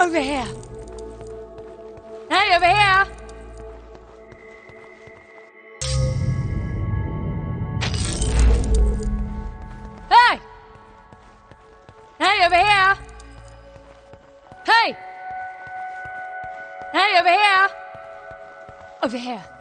Over here. Hey, over here. Hey! Hey, over here. Hey! Hey, over here. Over here.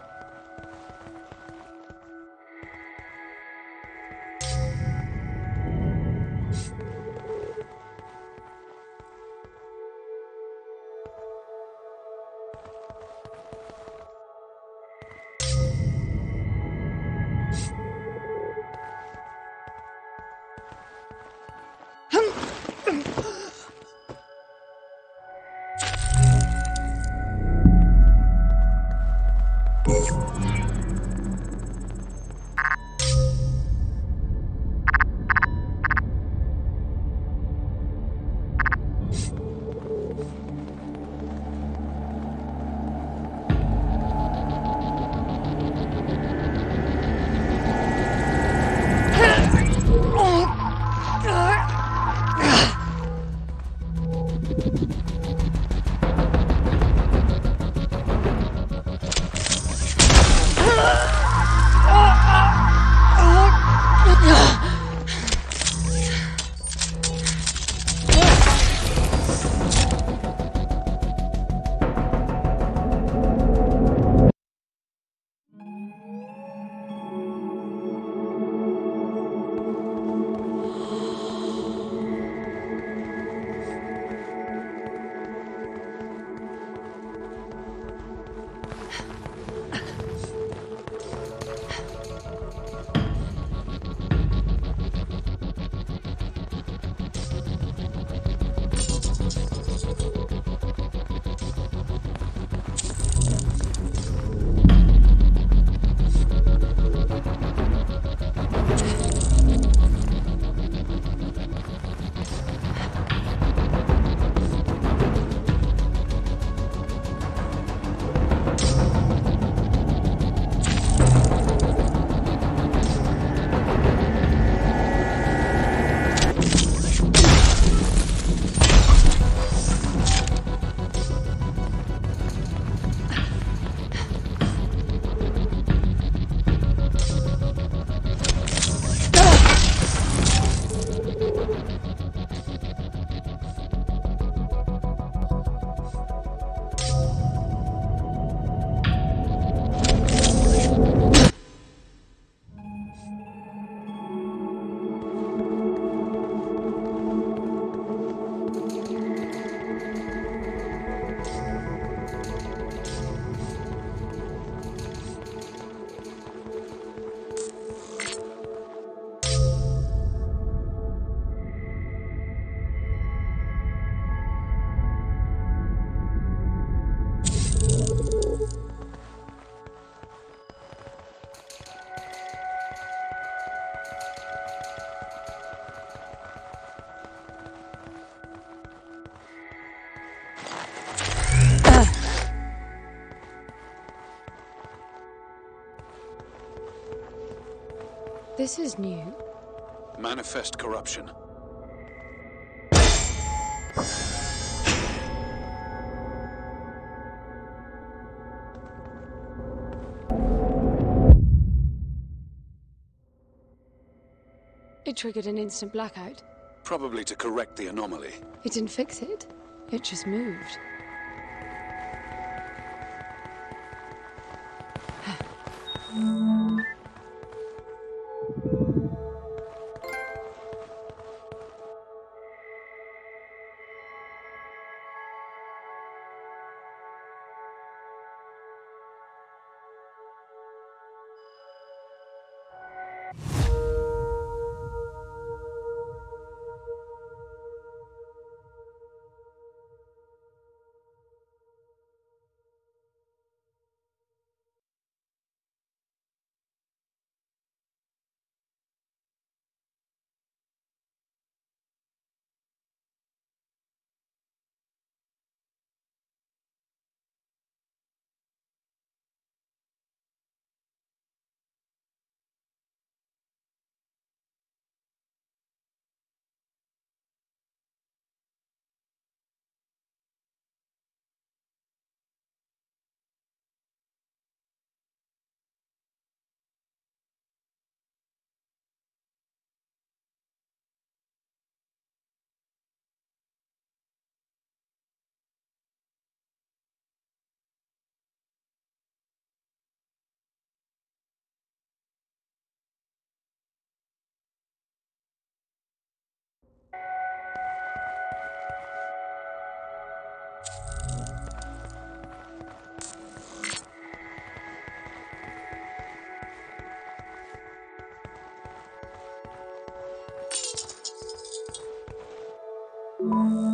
This is new. Manifest corruption. It triggered an instant blackout. Probably to correct the anomaly. It didn't fix it. It just moved. Música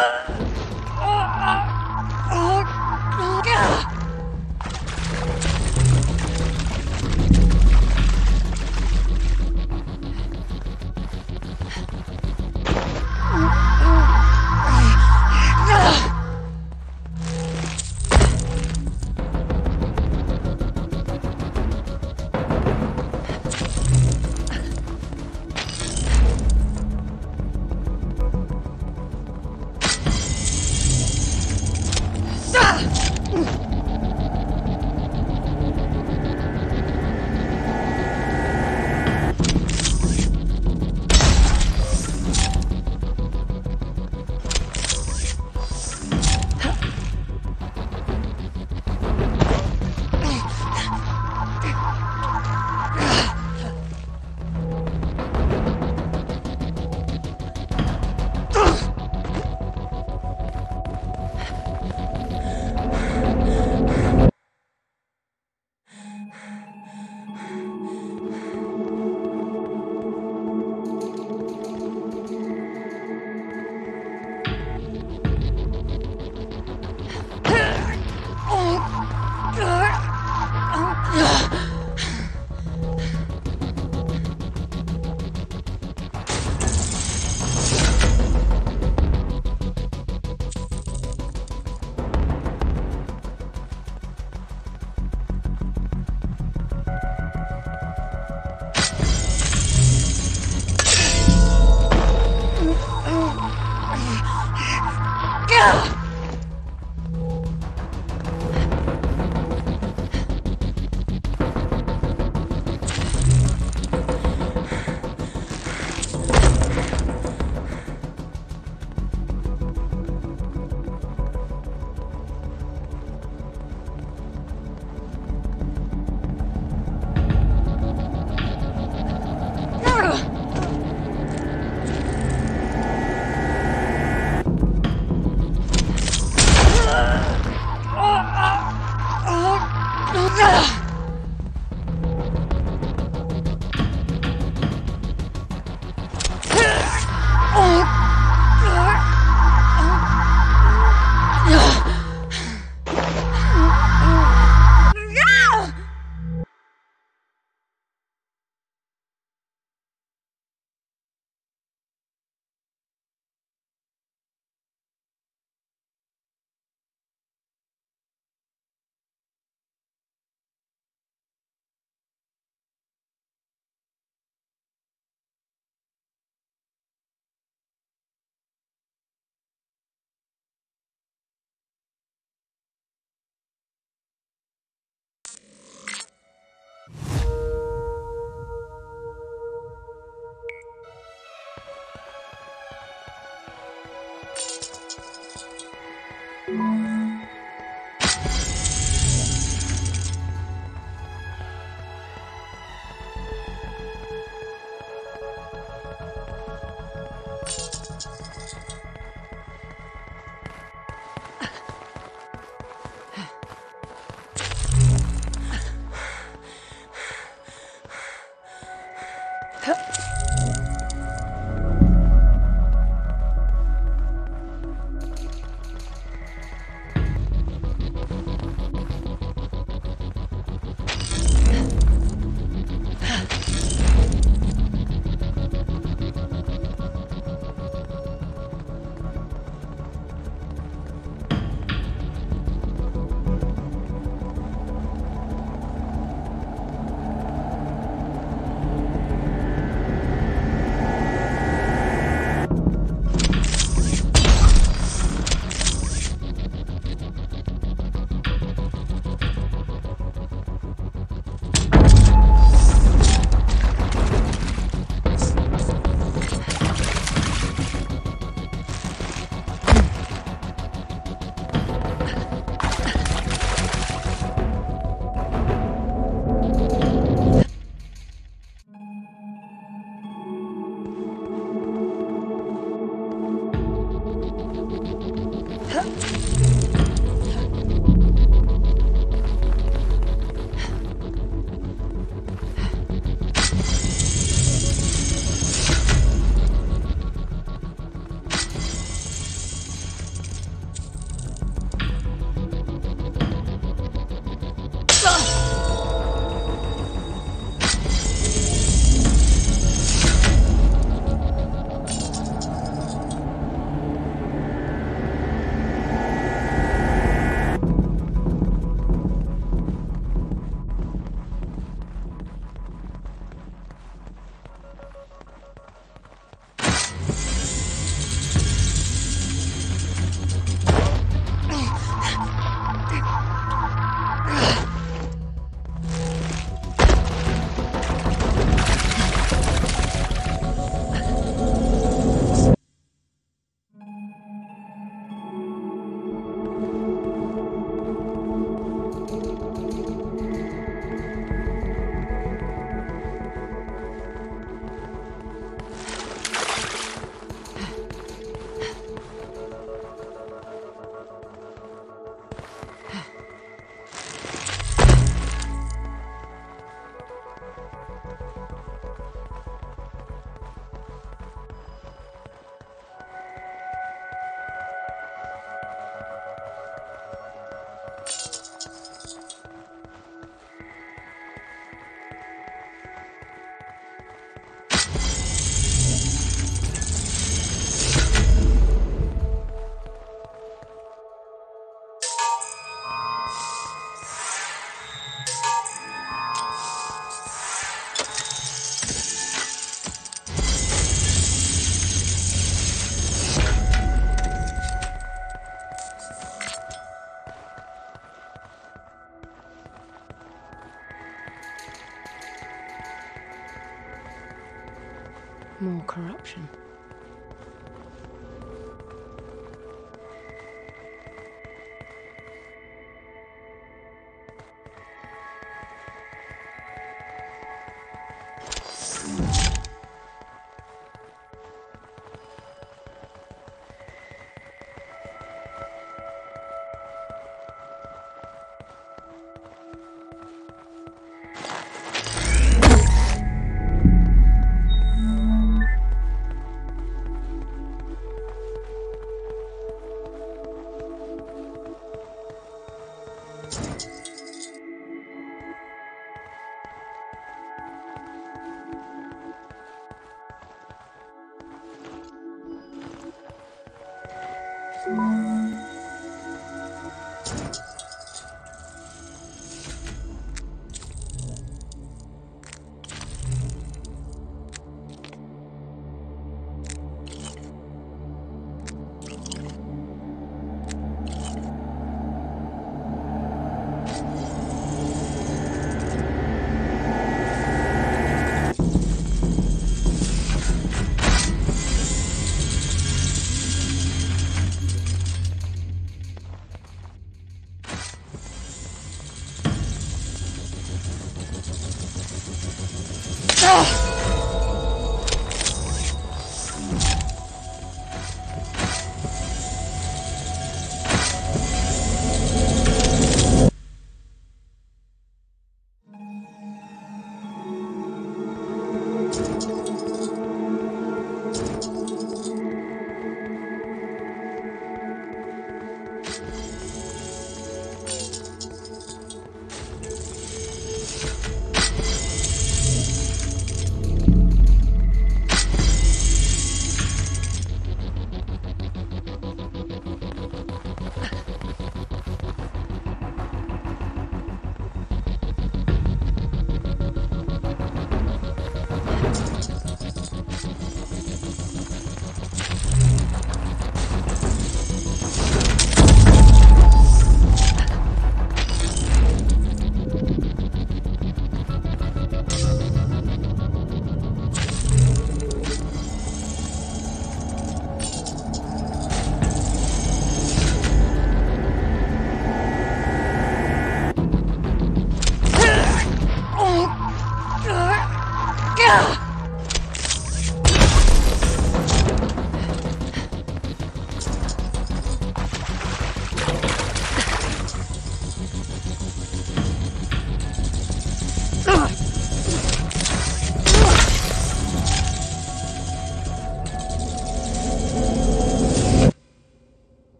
Oh, God.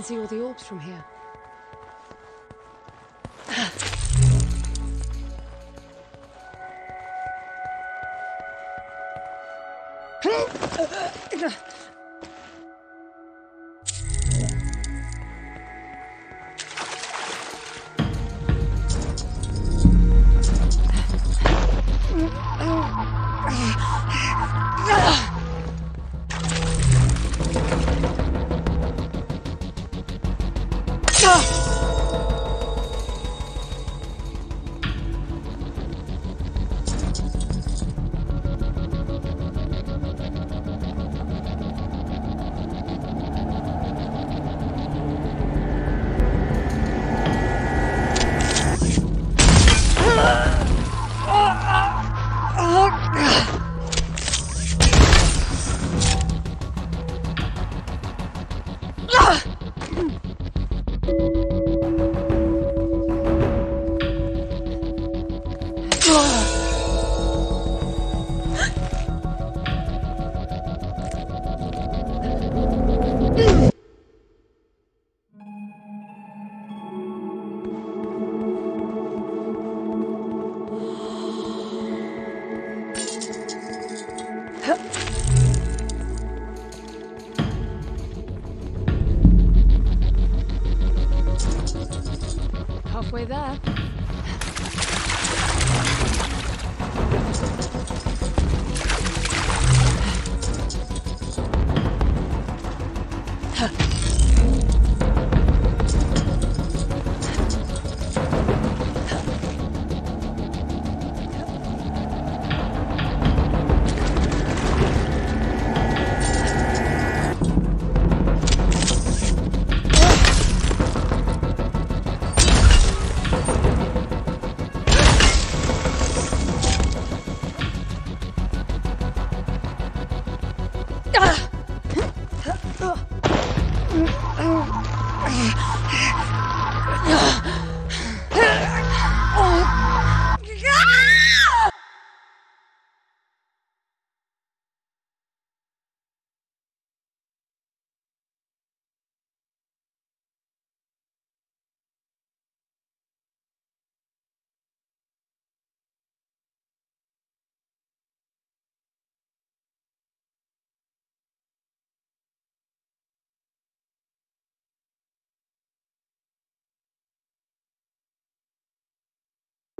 Can see all the orbs from here. Ah.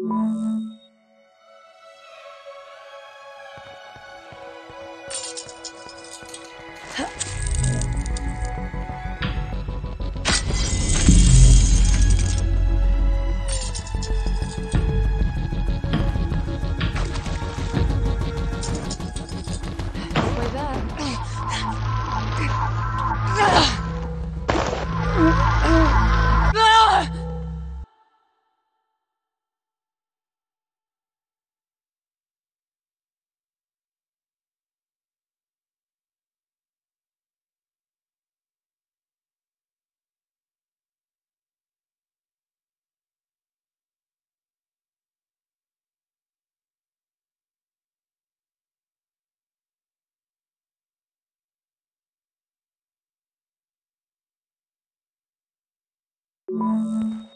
Música Música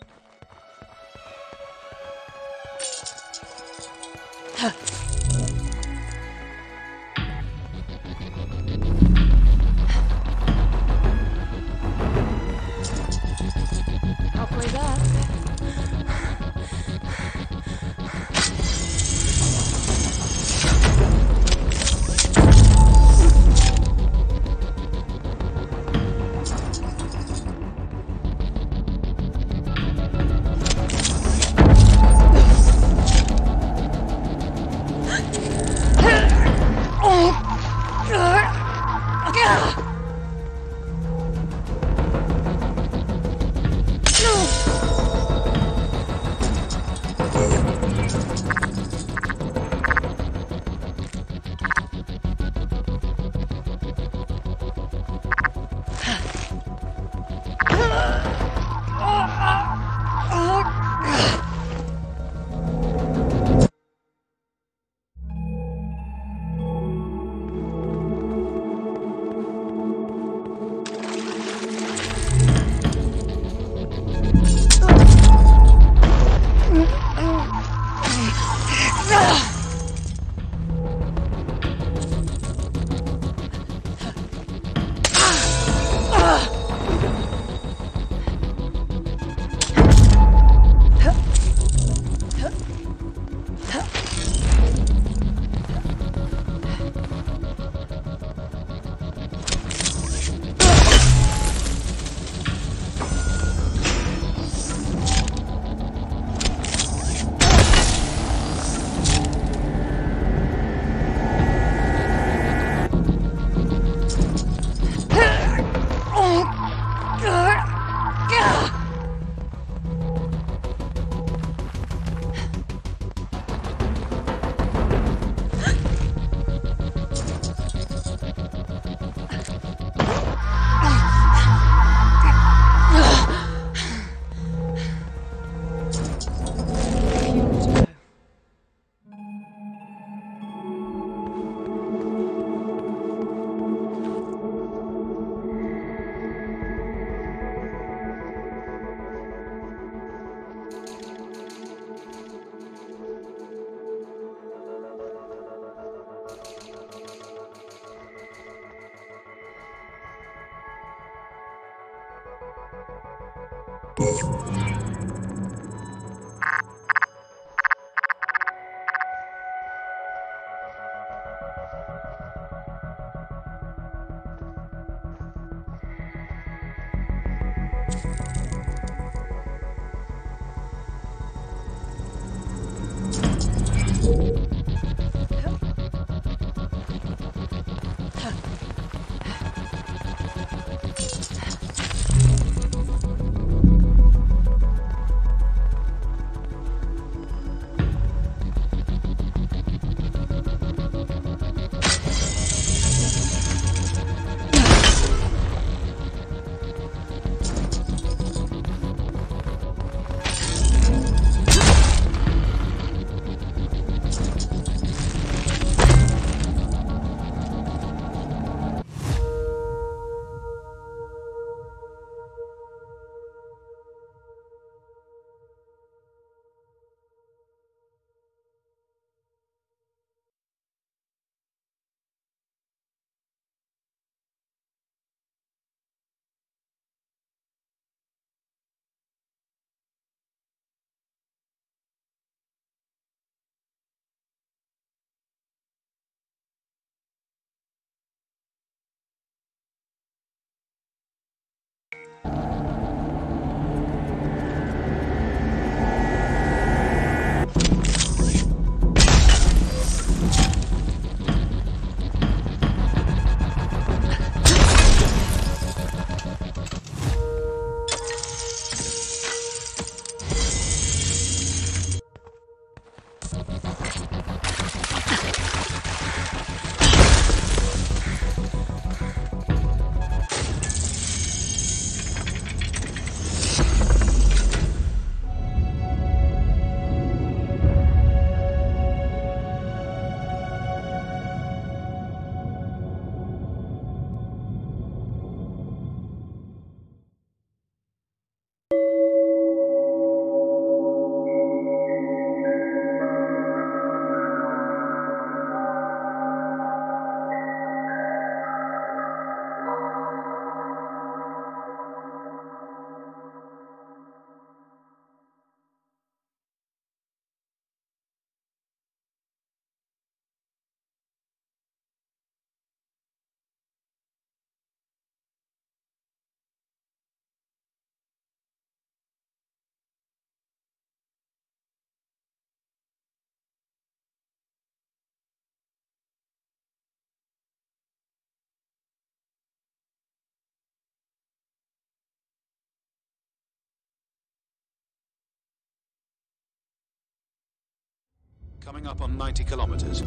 Coming up on 90 kilometers.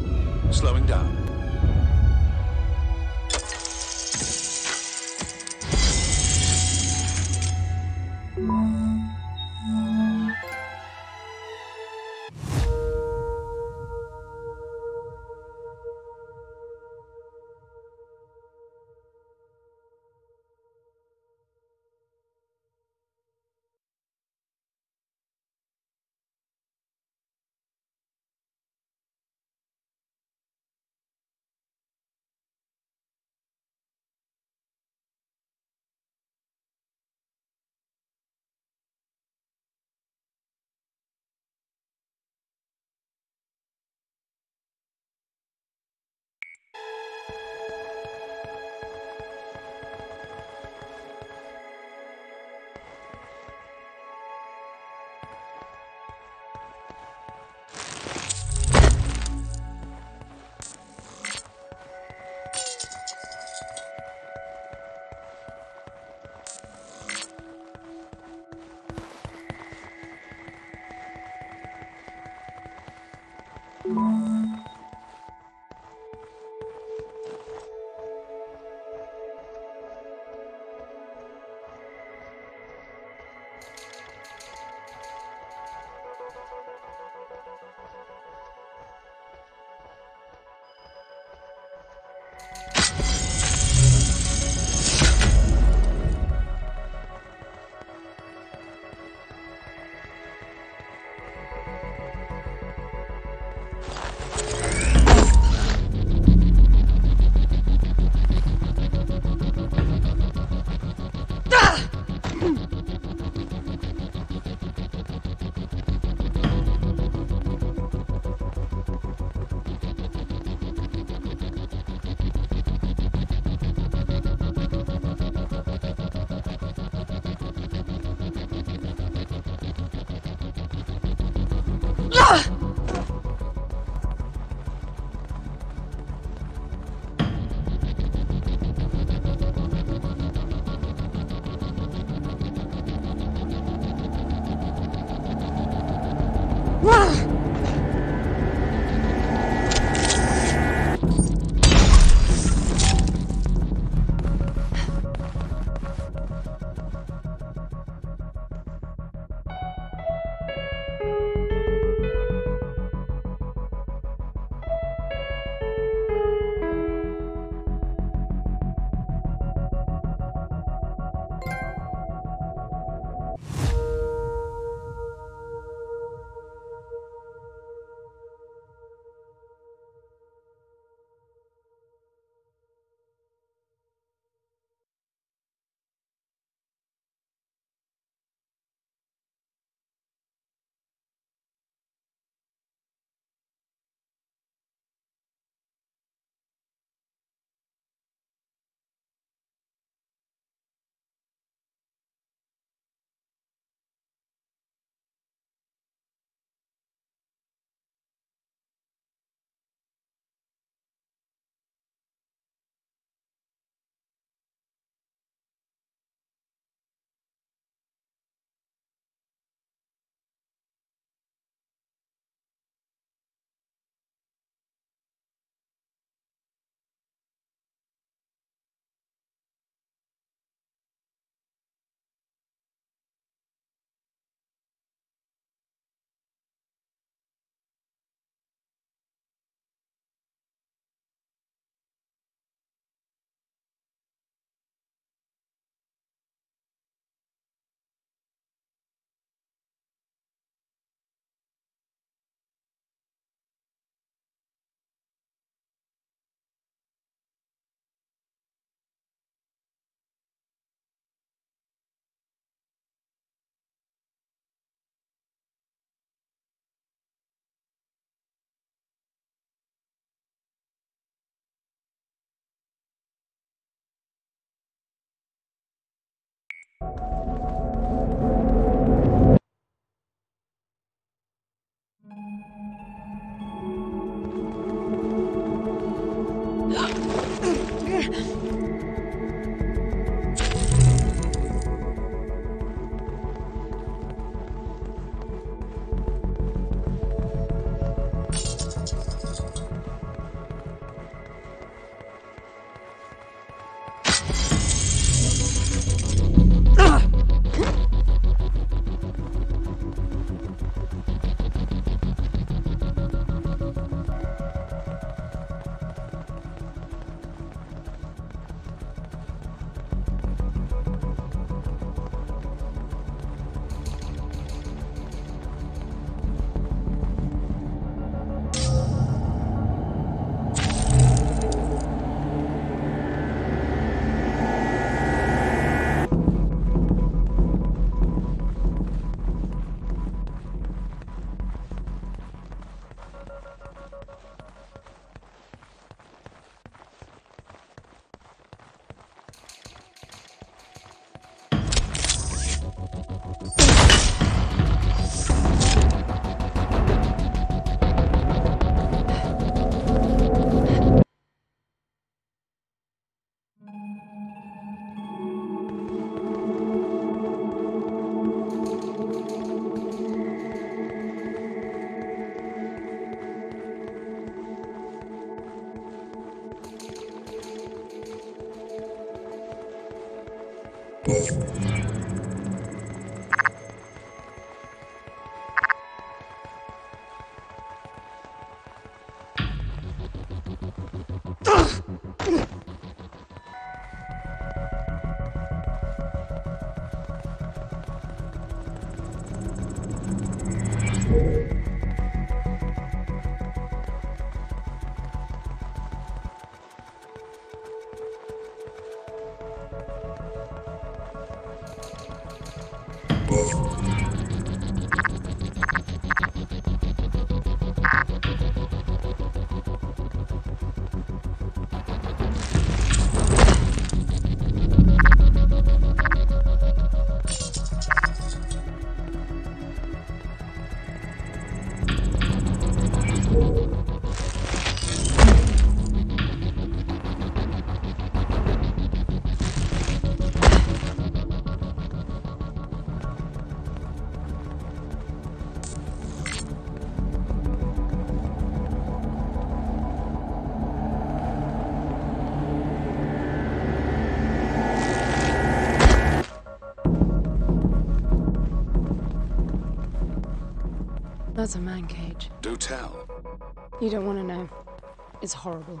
Slowing down. That's a man cage. Do tell. You don't want to know. It's horrible.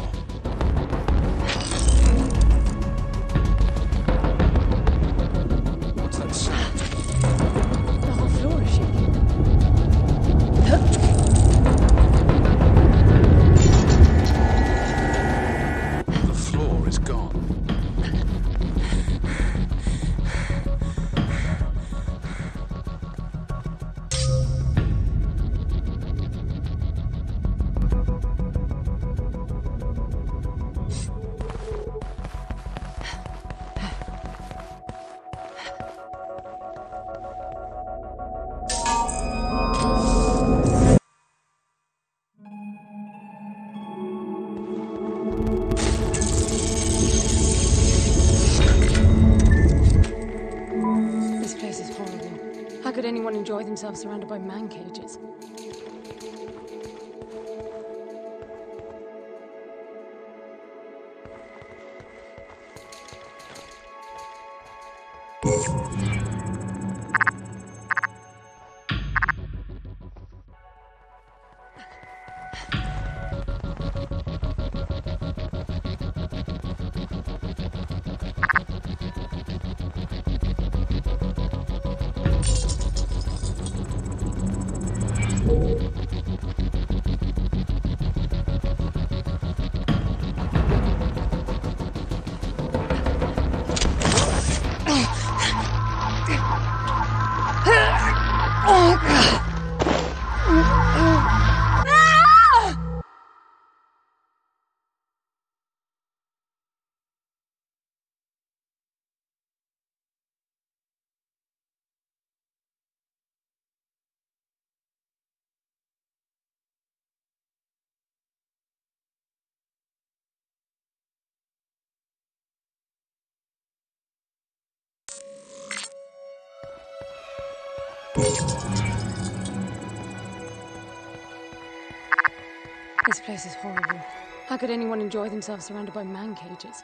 enjoy themselves surrounded by man? This place is horrible. How could anyone enjoy themselves surrounded by man cages?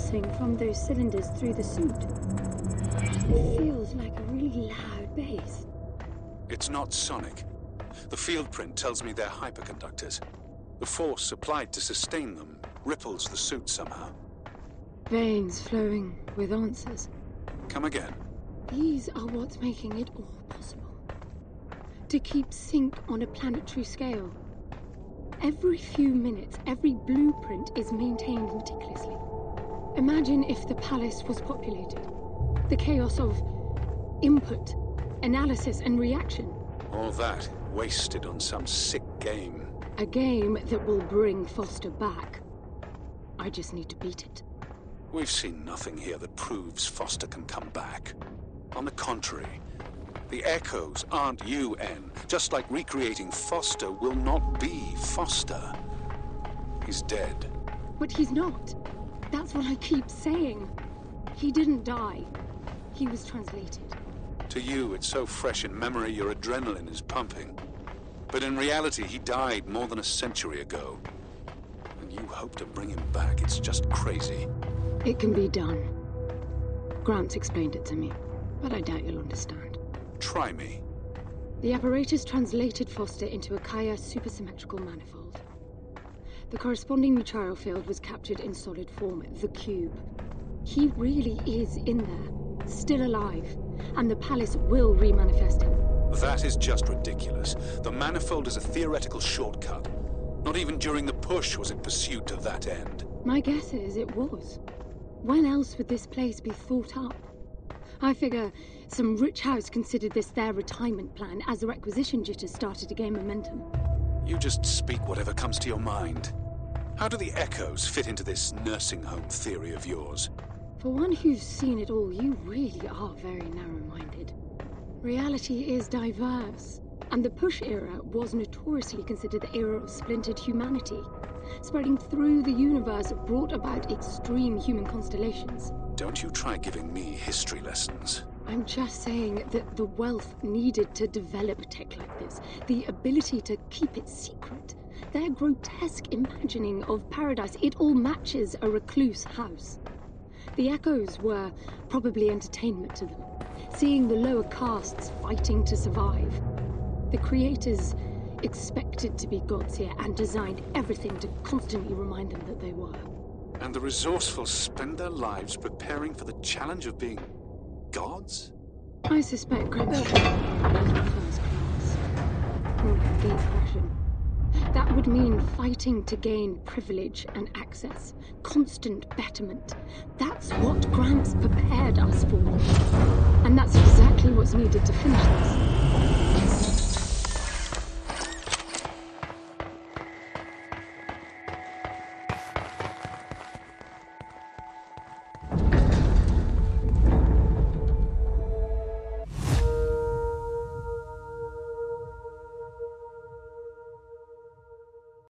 Pulsing from those cylinders through the suit. It feels like a really loud bass. It's not sonic. The field print tells me they're hyperconductors. The force applied to sustain them ripples the suit somehow. Veins flowing with answers. Come again. These are what's making it all possible. To keep sync on a planetary scale. Every few minutes, every blueprint is maintained meticulously. Imagine if the palace was populated. The chaos of input, analysis, and reaction. All that wasted on some sick game. A game that will bring Foster back. I just need to beat it. We've seen nothing here that proves Foster can come back. On the contrary, the echoes aren't UN, just like recreating Foster will not be Foster. He's dead. But he's not. That's what I keep saying. He didn't die. He was translated. To you, it's so fresh in memory your adrenaline is pumping. But in reality, he died more than a century ago. And you hope to bring him back. It's just crazy. It can be done. Grant's explained it to me, but I doubt you'll understand. Try me. The apparatus translated Foster into a Kaya supersymmetrical manifold. The corresponding material field was captured in solid form, the cube. He really is in there, still alive, and the palace will remanifest him. That is just ridiculous. The manifold is a theoretical shortcut. Not even during the push was it pursued to that end. My guess is it was. When else would this place be thought up? I figure some rich house considered this their retirement plan as the requisition jitters started to gain momentum. You just speak whatever comes to your mind. How do the echoes fit into this nursing home theory of yours? For one who's seen it all, you really are very narrow-minded. Reality is diverse, and the Push era was notoriously considered the era of splintered humanity. Spreading through the universe brought about extreme human constellations. Don't you try giving me history lessons. I'm just saying that the wealth needed to develop tech like this, the ability to keep it secret, their grotesque imagining of paradise, it all matches a recluse house. The echoes were probably entertainment to them, seeing the lower castes fighting to survive. The creators expected to be gods here and designed everything to constantly remind them that they were. And the resourceful spend their lives preparing for the challenge of being gods? I suspect Greg's first class. Hmm, More like gate crashing. That would mean fighting to gain privilege and access, constant betterment. That's what Grant's prepared us for. And that's exactly what's needed to finish this.